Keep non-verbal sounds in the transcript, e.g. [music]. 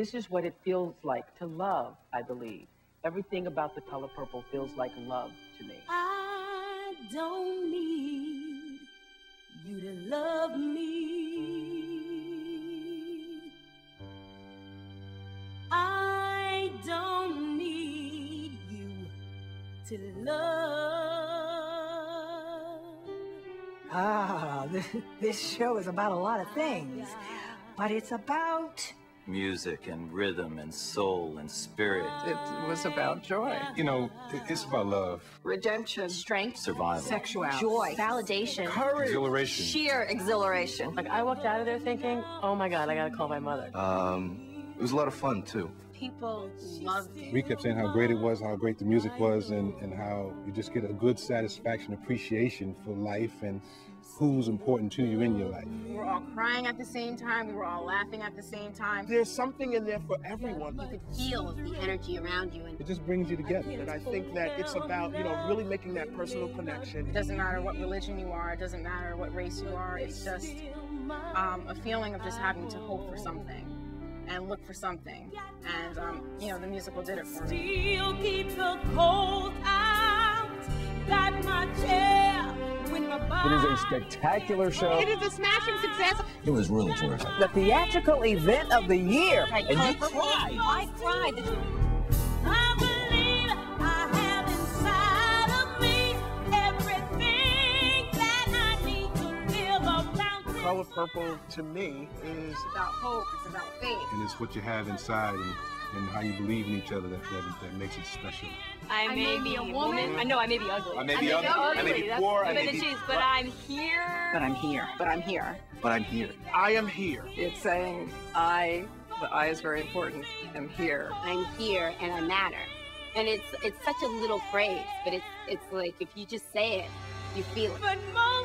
This is what it feels like to love, I believe. Everything about the color purple feels like love to me. I don't need you to love me. I don't need you to love. Ah, this, [laughs] this show is about a lot of things, but it's about music and rhythm and soul and spirit. It was about joy. You know, it's about love. Redemption. Strength. Survival. Sexuality. Joy. Validation. Courage. Exhilaration. Sheer exhilaration. Like, I walked out of there thinking, oh my God, I gotta call my mother. Um, it was a lot of fun, too. People loved it. We kept saying how great it was, how great the music was, and, and how you just get a good satisfaction, appreciation for life and who's important to you in your life. We were all crying at the same time. We were all laughing at the same time. There's something in there for everyone. You could feel the energy around you. And It just brings you together. And I think that it's about, you know, really making that personal connection. It doesn't matter what religion you are. It doesn't matter what race you are. It's just um, a feeling of just having to hope for something and look for something. And, um, you know, the musical did it for me. It is a spectacular show. It is a smashing success. It was really terrific. the theatrical event of the year. Right, And you color purple. cried. I cried. I believe I have inside of me everything that I need to. Color Purple, to me, is It's about hope. It's about faith. And it's what you have inside and, and how you believe in each other that, that, that makes it special. I may be a woman. I know I may be ugly. I may be ugly, I may be That's poor, I may be- of cheese, but I'm here. But I'm here. But I'm here. But I'm here. I am here. It's saying I, the I is very important, I'm here. I'm here and I matter. And it's it's such a little phrase, but it's it's like if you just say it, you feel it. But most